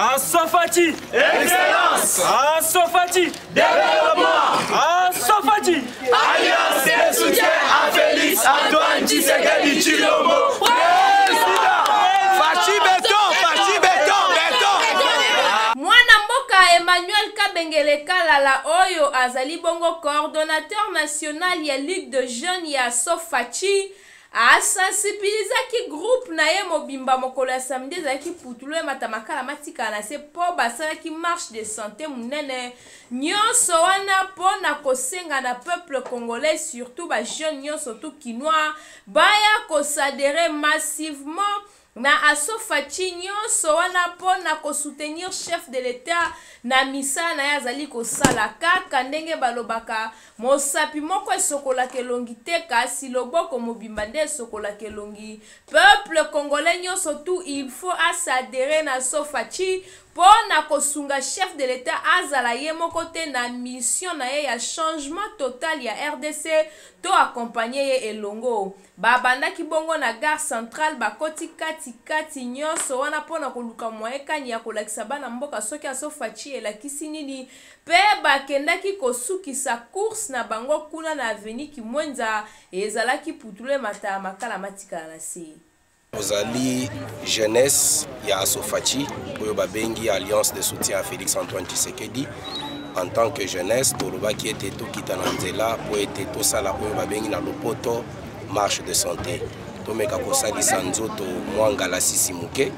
Asofati. Excellence. Asofati. Développement. Asofati. Alliance de soutien à Félix Antoine Tshisekedi Chilombo Président. Fachi Béton Fachi Béton Béton. Mwana mboka emmanuel kabengele kalala oyo azali bongo coordonnateur national ya ligue de jeune ya sofaci asensibilizaki groupe na ye mobimba mokolo ya samedi ezalaki putulu emata makala matikala na se mpo basalaki marche de santé monene. Nyonso wana mpo na kosenga na peuple congolais surtout bajeune nyonso tu kinois baya kosadere massivement na asofaci nyonso wana mpo na kosoutenir chef de l'etat na misala na ye azali kosala. Kaka ndenge balobaka mosapi moko esokolaka elongi te kasi loboko mobimba nde esokolaka elongi. Peuple congolais nyonso tu il faut asadere na sofaci mpo na kosunga chef de l'etat azala ye moko te na mission na ye ya changement total ya rdc to akompagne ye elongo. Babandaki bongo na gare centrale bakoti katikati nyonso wana mpona koluka moyekani ya kolakisa bana mboka soki asofaci elakisi nini. Mpe bakendaki kosukisa course na bango kuna na aveni kimwenza ezalaki putulu emata ya makala matikala na se ozali jeunesse ya asofaci oyo babengi alliance de soutien à félix antoine tshisekedi. En tant que jeunesse tolobaki ete tokita na nzela mpo ete tosala oyo babengi na lopoto marche de santé. Tomeka kosalisa nzoto mwa ngalasisi moke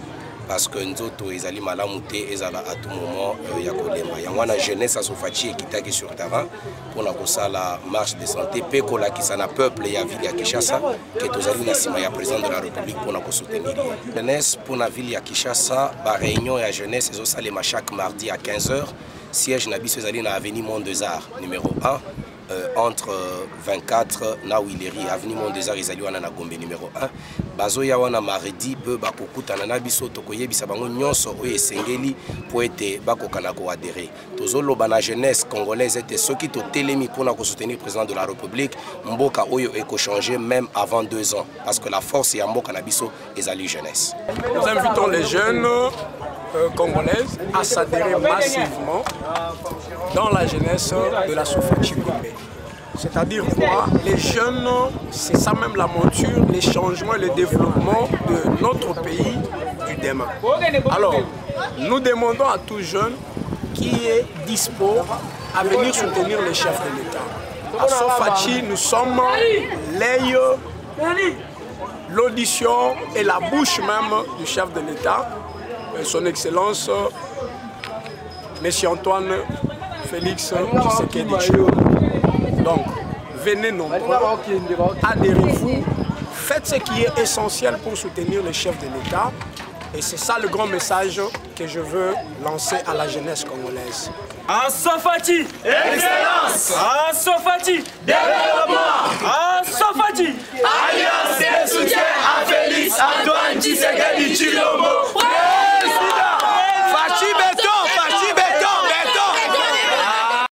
parce que nzoto ezali malamu te ezala à tout moment euh, ya kolemba yango wana jeunesse asofaci ekitaki sur terrain mpona kosala marche de santé mpe kolakisa na peuple ya ville ya kinshasa ke tozali na nsima ya président de la république mpona kosoutenir ye. Jeunesse mpona ville ya kinshasa baréunion ya jeunesse ezosalema chaque mardi à 15 heures. Siège na biso ezali na avenue mont des arts numéro 1 euh, entre euh, 24 na wileri avenue mont des na gombe numéro 1 bazoya wana mardi mpe bakokutana na biso tokoyebisa bango nyonso oyo esengeli mpo ete bakoka na koadere tozoloba na jeunesse congolaise ete soki totelemi président de la république mboka oyo ekochange même avant deux ans. Parce que la force ya mboka na biso jeunesse. Nous invitons les jeunes euh, congolaises à s'adhérer massivement dans la jeunesse de la Sofachi Gombe. C'est-à-dire quoi? Les jeunes, c'est ça même la monture, les changements et le développement de notre pays du demain. Alors, nous demandons à tout jeune qui est dispo à venir soutenir les chefs de l'État. À Sofachi, nous sommes l'œil l'audition et la bouche même du chef de l'État, son Excellence, M. Antoine Félix Tshisekedi. Donc, venez nombreux, adhérez-vous, faites ce qui est essentiel pour soutenir le chef de l'État. Et c'est ça le grand message que je veux lancer à la jeunesse congolaise. Asofati Excellence Asofati Développement Asofati Alliance de soutien à Félix Antoine Tshisekedi Chilombo